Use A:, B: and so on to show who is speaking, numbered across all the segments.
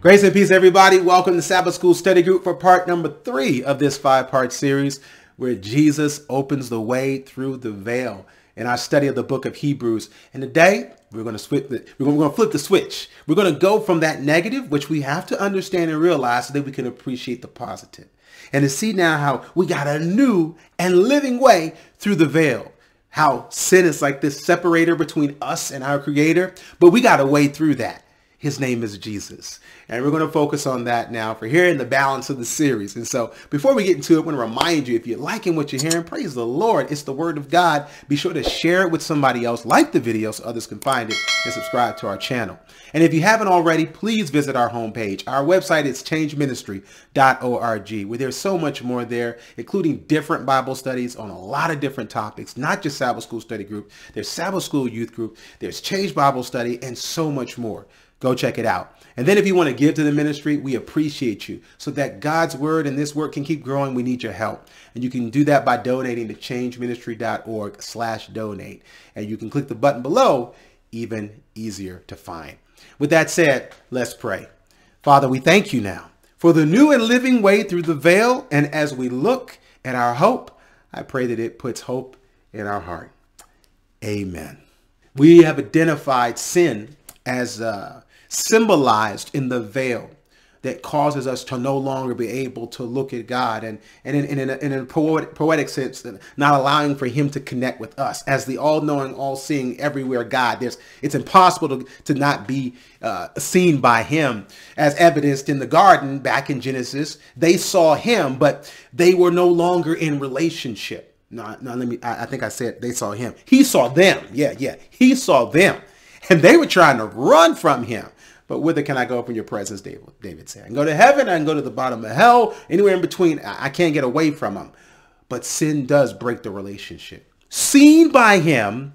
A: Grace and peace, everybody. Welcome to Sabbath School Study Group for part number three of this five-part series where Jesus opens the way through the veil in our study of the book of Hebrews. And today, we're going to flip the, we're going to flip the switch. We're going to go from that negative, which we have to understand and realize so that we can appreciate the positive. And to see now how we got a new and living way through the veil. How sin is like this separator between us and our creator, but we got a way through that. His name is Jesus. And we're going to focus on that now for here in the balance of the series. And so before we get into it, I want to remind you, if you're liking what you're hearing, praise the Lord. It's the word of God. Be sure to share it with somebody else, like the video so others can find it and subscribe to our channel. And if you haven't already, please visit our homepage. Our website is changeministry.org, where there's so much more there, including different Bible studies on a lot of different topics, not just Sabbath School Study Group. There's Sabbath School Youth Group, there's Change Bible Study, and so much more. Go check it out. And then if you want to give to the ministry, we appreciate you. So that God's word and this work can keep growing, we need your help. And you can do that by donating to changeministry.org slash donate. And you can click the button below, even easier to find. With that said, let's pray. Father, we thank you now for the new and living way through the veil. And as we look at our hope, I pray that it puts hope in our heart. Amen. We have identified sin as uh, symbolized in the veil that causes us to no longer be able to look at God and, and in, in, in, a, in a poetic, poetic sense, not allowing for him to connect with us as the all-knowing, all-seeing, everywhere God. There's, it's impossible to, to not be uh, seen by him as evidenced in the garden back in Genesis. They saw him, but they were no longer in relationship. No, no, let me, I, I think I said they saw him. He saw them. Yeah, yeah. He saw them. And they were trying to run from him. But whither can I go from your presence, David, David said. I can go to heaven, I can go to the bottom of hell, anywhere in between. I can't get away from him. But sin does break the relationship. Seen by him,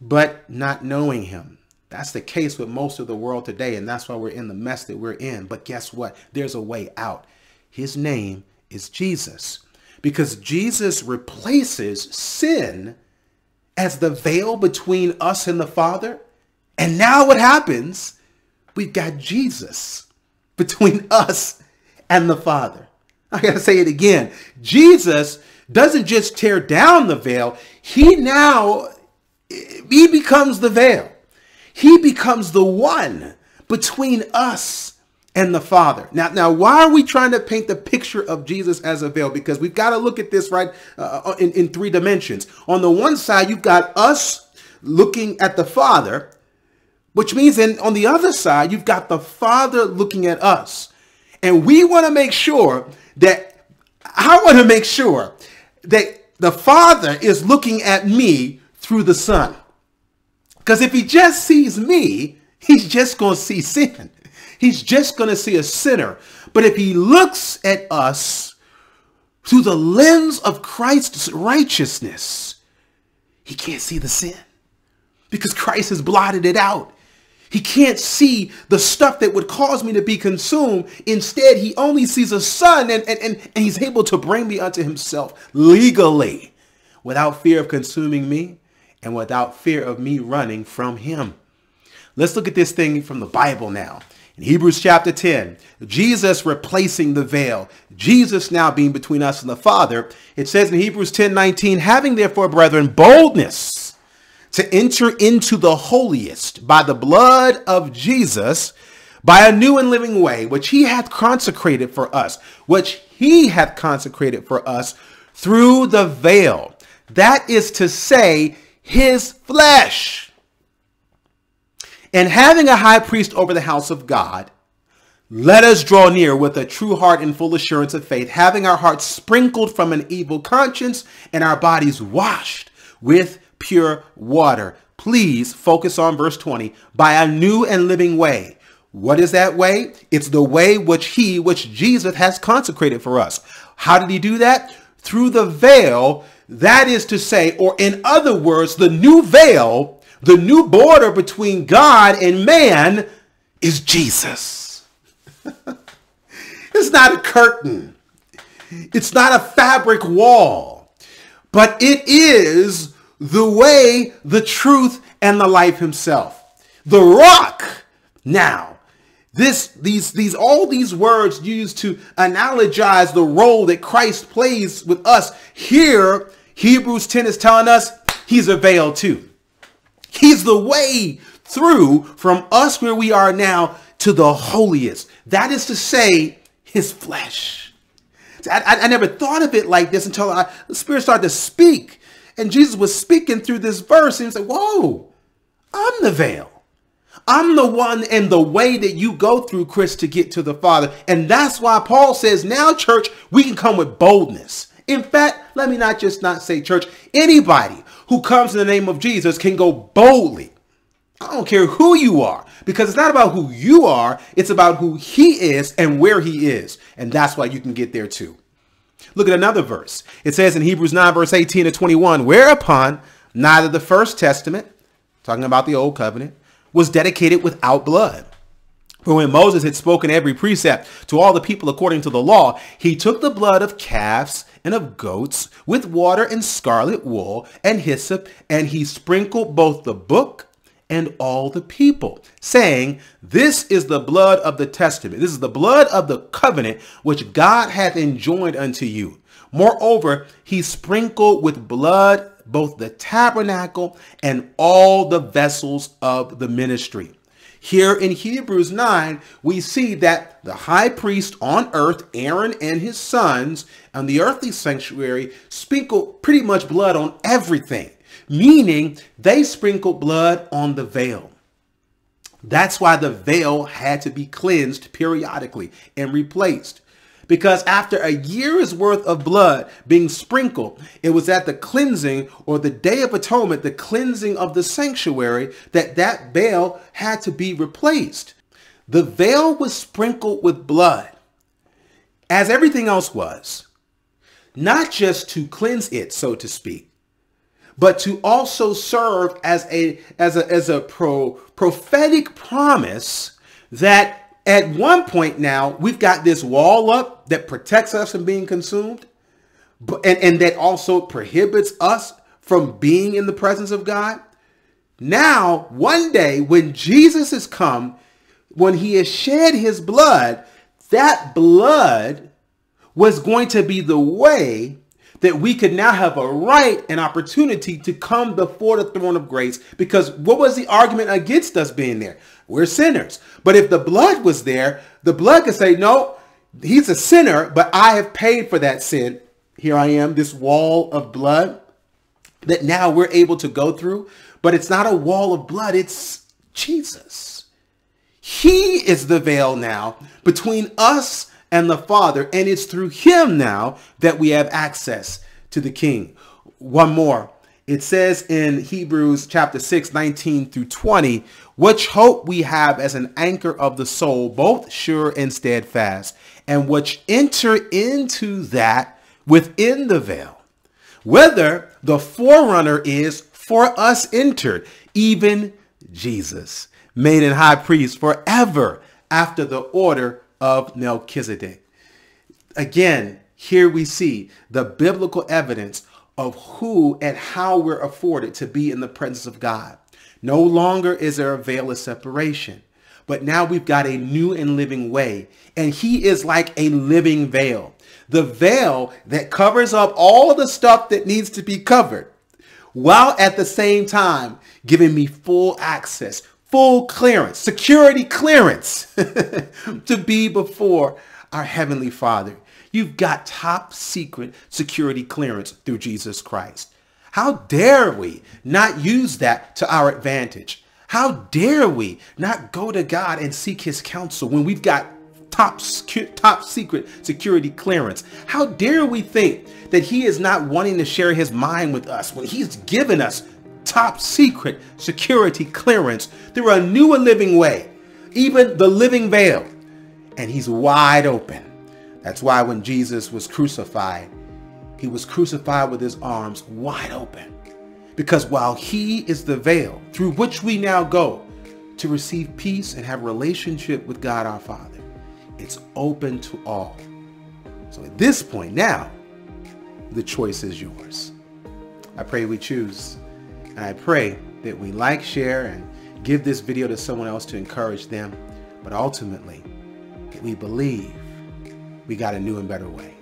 A: but not knowing him. That's the case with most of the world today, and that's why we're in the mess that we're in. But guess what? There's a way out. His name is Jesus. Because Jesus replaces sin as the veil between us and the Father. And now what happens? We've got Jesus between us and the Father. I got to say it again. Jesus doesn't just tear down the veil. He now, he becomes the veil. He becomes the one between us and the Father. Now, now, why are we trying to paint the picture of Jesus as a veil? Because we've got to look at this right uh, in, in three dimensions. On the one side, you've got us looking at the Father, which means then on the other side, you've got the Father looking at us. And we want to make sure that, I want to make sure that the Father is looking at me through the Son. Because if he just sees me, he's just going to see sin. He's just going to see a sinner. But if he looks at us through the lens of Christ's righteousness, he can't see the sin because Christ has blotted it out. He can't see the stuff that would cause me to be consumed. Instead, he only sees a son and, and, and, and he's able to bring me unto himself legally without fear of consuming me and without fear of me running from him. Let's look at this thing from the Bible now. In Hebrews chapter 10, Jesus replacing the veil, Jesus now being between us and the Father. It says in Hebrews 10 19, having therefore, brethren, boldness to enter into the holiest by the blood of Jesus, by a new and living way, which he hath consecrated for us, which he hath consecrated for us through the veil. That is to say, his flesh. And having a high priest over the house of God, let us draw near with a true heart and full assurance of faith, having our hearts sprinkled from an evil conscience and our bodies washed with pure water. Please focus on verse 20. By a new and living way. What is that way? It's the way which he, which Jesus has consecrated for us. How did he do that? Through the veil. That is to say, or in other words, the new veil, the new border between God and man is Jesus. it's not a curtain. It's not a fabric wall, but it is the way, the truth, and the life himself. The rock now. This, these, these, all these words used to analogize the role that Christ plays with us. Here, Hebrews 10 is telling us he's a veil too. He's the way through from us where we are now to the holiest. That is to say, his flesh. I, I, I never thought of it like this until I, the Spirit started to speak. And Jesus was speaking through this verse and he said, whoa, I'm the veil. I'm the one and the way that you go through, Chris, to get to the Father. And that's why Paul says, now, church, we can come with boldness. In fact, let me not just not say church, anybody who comes in the name of Jesus can go boldly. I don't care who you are, because it's not about who you are, it's about who he is and where he is. And that's why you can get there too. Look at another verse. It says in Hebrews 9, verse 18 to 21, whereupon neither the first testament, talking about the old covenant, was dedicated without blood. For when Moses had spoken every precept to all the people according to the law, he took the blood of calves and of goats with water and scarlet wool and hyssop, and he sprinkled both the book and all the people, saying, This is the blood of the testament. This is the blood of the covenant which God hath enjoined unto you. Moreover, he sprinkled with blood both the tabernacle and all the vessels of the ministry. Here in Hebrews 9, we see that the high priest on earth, Aaron and his sons, and the earthly sanctuary sprinkled pretty much blood on everything, meaning they sprinkled blood on the veil. That's why the veil had to be cleansed periodically and replaced because after a year's worth of blood being sprinkled, it was at the cleansing or the day of atonement, the cleansing of the sanctuary, that that veil had to be replaced. The veil was sprinkled with blood, as everything else was, not just to cleanse it, so to speak, but to also serve as a as a as a pro, prophetic promise that at one point now, we've got this wall up that protects us from being consumed, but, and, and that also prohibits us from being in the presence of God. Now, one day when Jesus has come, when he has shed his blood, that blood was going to be the way that we could now have a right and opportunity to come before the throne of grace. Because what was the argument against us being there? We're sinners. But if the blood was there, the blood could say, no, he's a sinner, but I have paid for that sin. Here I am, this wall of blood that now we're able to go through. But it's not a wall of blood, it's Jesus. He is the veil now between us and the Father. And it's through him now that we have access to the King. One more. It says in Hebrews chapter 6, 19 through 20, which hope we have as an anchor of the soul, both sure and steadfast, and which enter into that within the veil, whether the forerunner is for us entered, even Jesus, made in high priest forever after the order of Melchizedek. Again, here we see the biblical evidence of who and how we're afforded to be in the presence of God. No longer is there a veil of separation, but now we've got a new and living way. And he is like a living veil. The veil that covers up all the stuff that needs to be covered, while at the same time giving me full access, full clearance, security clearance to be before our Heavenly Father. You've got top secret security clearance through Jesus Christ. How dare we not use that to our advantage? How dare we not go to God and seek his counsel when we've got top, top secret security clearance? How dare we think that he is not wanting to share his mind with us when he's given us top secret security clearance through a new and living way, even the living veil. And he's wide open. That's why when Jesus was crucified, he was crucified with his arms wide open. Because while he is the veil through which we now go to receive peace and have relationship with God our Father, it's open to all. So at this point now, the choice is yours. I pray we choose I pray that we like, share, and give this video to someone else to encourage them. But ultimately, we believe we got a new and better way.